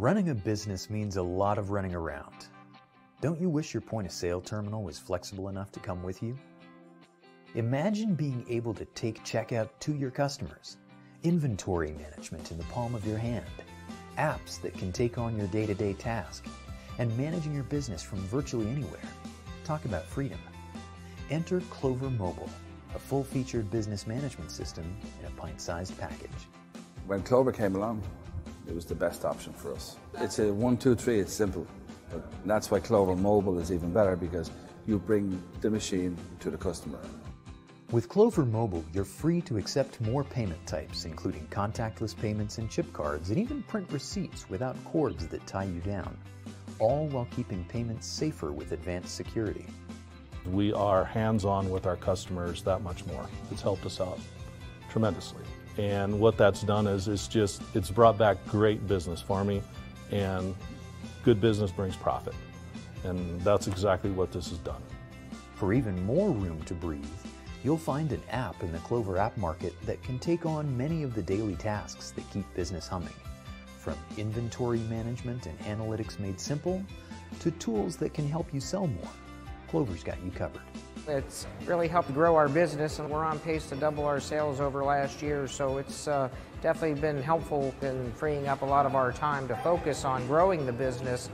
Running a business means a lot of running around. Don't you wish your point of sale terminal was flexible enough to come with you? Imagine being able to take checkout to your customers, inventory management in the palm of your hand, apps that can take on your day to day task, and managing your business from virtually anywhere. Talk about freedom. Enter Clover Mobile, a full featured business management system in a pint sized package. When Clover came along, it was the best option for us. It's a one, two, three, it's simple. But that's why Clover Mobile is even better because you bring the machine to the customer. With Clover Mobile, you're free to accept more payment types, including contactless payments and chip cards, and even print receipts without cords that tie you down, all while keeping payments safer with advanced security. We are hands on with our customers that much more. It's helped us out tremendously. And what that's done is it's just, it's brought back great business for me, and good business brings profit. And that's exactly what this has done. For even more room to breathe, you'll find an app in the Clover app market that can take on many of the daily tasks that keep business humming. From inventory management and analytics made simple to tools that can help you sell more. Clover's got you covered. It's really helped grow our business, and we're on pace to double our sales over last year. So it's uh, definitely been helpful in freeing up a lot of our time to focus on growing the business.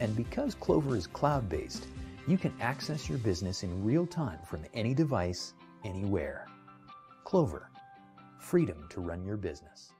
And because Clover is cloud based, you can access your business in real time from any device, anywhere. Clover, freedom to run your business.